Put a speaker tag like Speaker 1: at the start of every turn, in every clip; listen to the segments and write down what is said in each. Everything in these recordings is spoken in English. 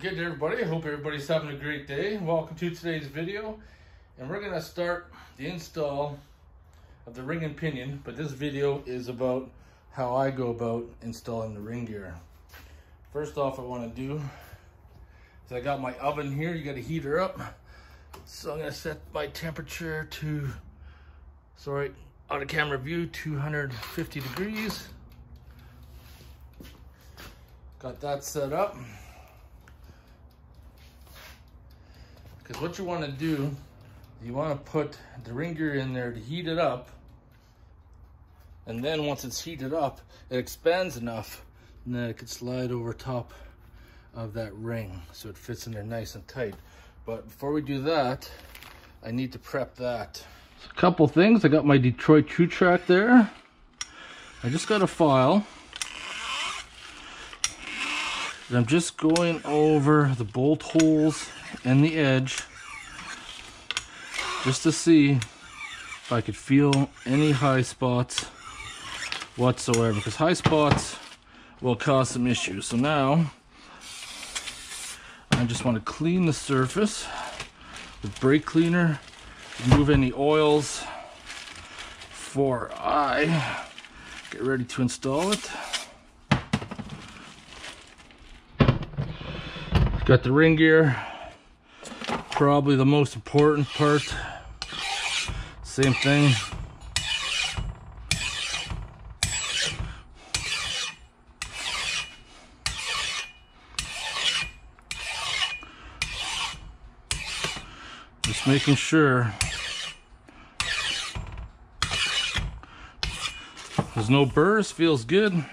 Speaker 1: good everybody? I hope everybody's having a great day. Welcome to today's video. And we're gonna start the install of the ring and pinion, but this video is about how I go about installing the ring gear. First off, I wanna do is I got my oven here, you got a heater up. So I'm gonna set my temperature to, sorry, out of camera view, 250 degrees. Got that set up. Because what you want to do, you want to put the ringer in there to heat it up. And then once it's heated up, it expands enough and then it can slide over top of that ring so it fits in there nice and tight. But before we do that, I need to prep that. A couple things, I got my Detroit Truetrac there. I just got a file and I'm just going over the bolt holes and the edge just to see if I could feel any high spots whatsoever because high spots will cause some issues. So now I just want to clean the surface with brake cleaner, remove any oils before I get ready to install it. Got the ring gear, probably the most important part. Same thing. Just making sure there's no burrs, feels good.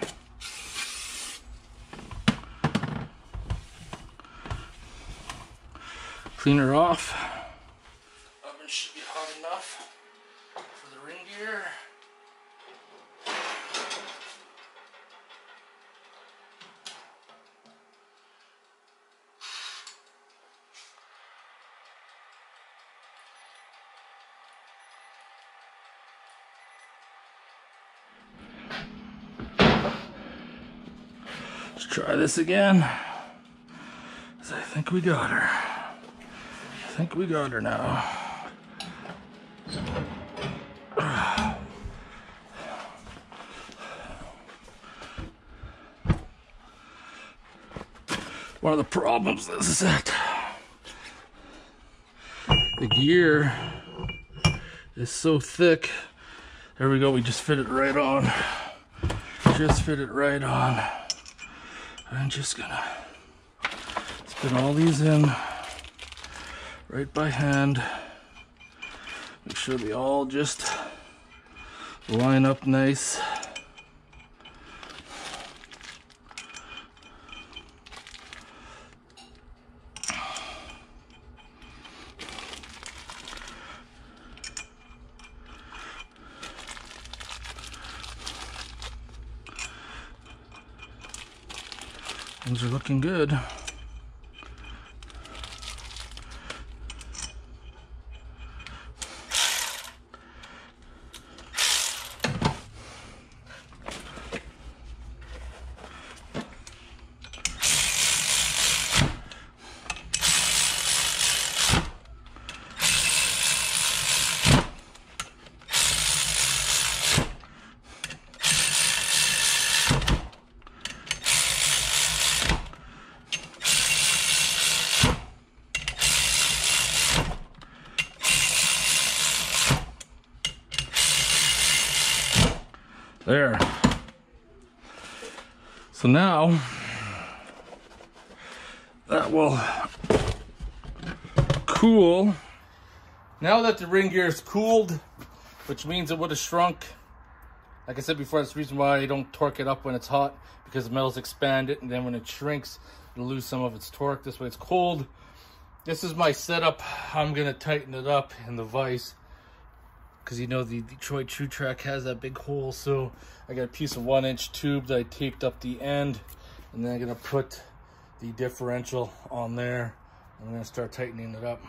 Speaker 1: Clean her off. Oven should be hot enough for the ring gear. Let's try this again. I think we got her. I think we got her now. One of the problems is that the gear is so thick. There we go, we just fit it right on. Just fit it right on. I'm just gonna spin all these in right by hand. Make sure they all just line up nice. Things are looking good. There. So now, that will cool. Now that the ring gear is cooled, which means it would have shrunk. Like I said before, that's the reason why I don't torque it up when it's hot, because the metal's expanded, and then when it shrinks, it'll lose some of its torque. This way it's cold. This is my setup. I'm gonna tighten it up in the vise because you know the Detroit Truetrac has that big hole so I got a piece of one inch tube that I taped up the end and then I'm gonna put the differential on there I'm gonna start tightening it up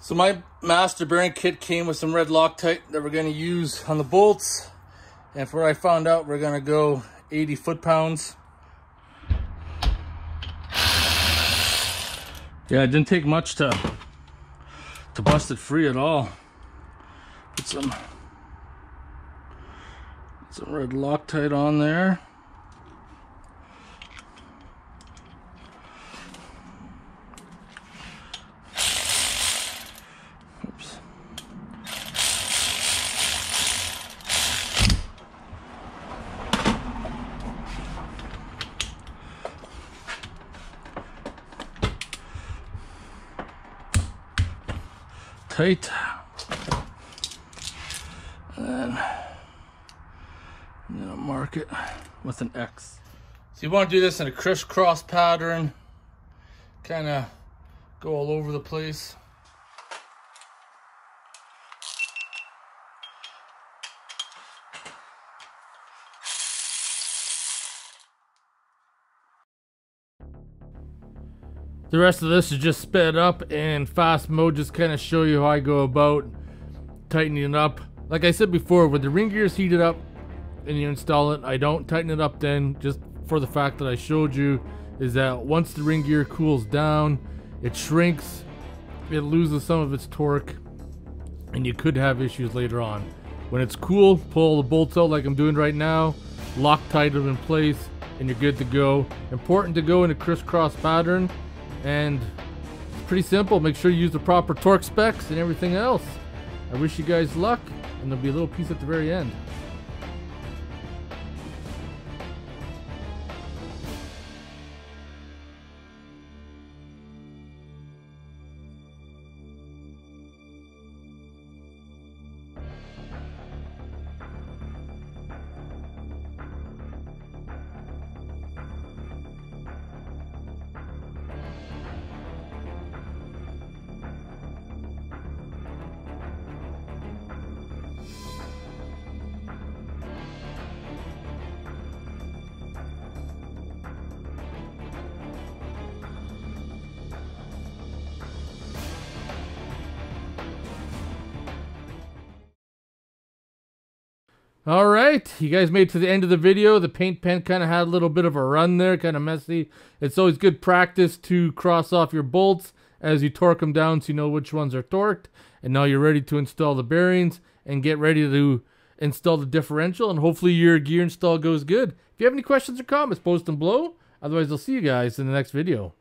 Speaker 1: so my master bearing kit came with some red Loctite that we're to use on the bolts And for what I found out, we're gonna go 80 foot-pounds. Yeah, it didn't take much to to bust it free at all. Put some some red Loctite on there. Tight. And then gonna mark it with an X. So you want to do this in a crisscross pattern, kind of go all over the place. The rest of this is just sped up and fast mode, just kind of show you how I go about tightening it up. Like I said before, when the ring gear is heated up and you install it, I don't tighten it up then, just for the fact that I showed you, is that once the ring gear cools down, it shrinks, it loses some of its torque, and you could have issues later on. When it's cool, pull the bolts out like I'm doing right now, Loctite them in place, and you're good to go. Important to go in a crisscross pattern and it's pretty simple. Make sure you use the proper torque specs and everything else. I wish you guys luck, and there'll be a little piece at the very end. All right, you guys made to the end of the video. The paint pen kind of had a little bit of a run there, kind of messy. It's always good practice to cross off your bolts as you torque them down so you know which ones are torqued. And now you're ready to install the bearings and get ready to install the differential and hopefully your gear install goes good. If you have any questions or comments, post them below. Otherwise, I'll see you guys in the next video.